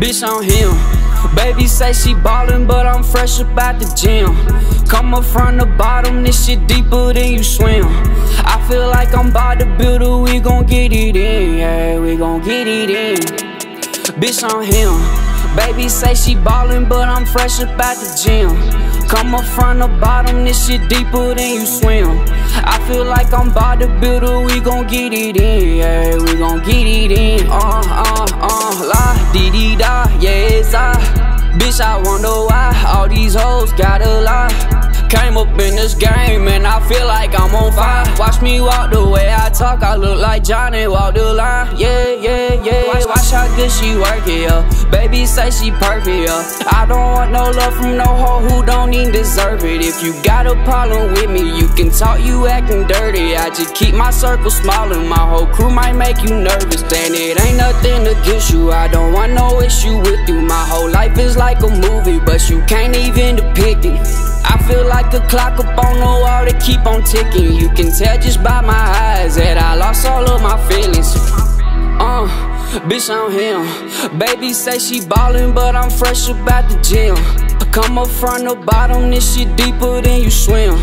bitch on him. Baby say she ballin', but I'm fresh up out the gym. Come up from the bottom, this shit deeper than you swim. I feel like I'm about to build it, we gon' get it in, yeah, we gon' get it in. Bitch on him. Baby say she ballin', but I'm fresh up out the gym. Come up from the bottom, this shit deeper than you swim. I feel like I'm about to build it, we gon' get it in, yeah, we gon' get it in. Uh, uh, uh, la, dee dee da. Bitch, I wonder why all these hoes gotta lie. Came up in this game and I feel like I'm on fire. Watch me walk the way I talk, I look like Johnny walk the line. Yeah, she work it, yeah. Baby say she perfect, yeah. I don't want no love from no hoe who don't even deserve it. If you got a problem with me, you can talk, you acting dirty. I just keep my circle small and my whole crew might make you nervous. Then it ain't nothing against you, I don't want no issue with you. My whole life is like a movie, but you can't even depict it. I feel like a clock up on the wall that keep on ticking. You can tell just by my eyes that I lost all of my feelings. Uh, bitch I'm him. Baby say she ballin', but I'm fresh about the gym. Come up from the bottom, this shit deeper than you swim.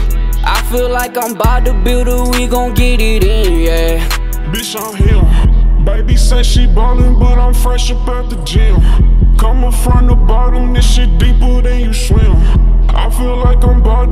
I feel like I'm Bob the Builder, we gon' get it in, yeah. Bitch I'm him. Baby say she ballin', but I'm fresh about the gym. Come up from the bottom, this shit deeper than you swim. I feel like I'm about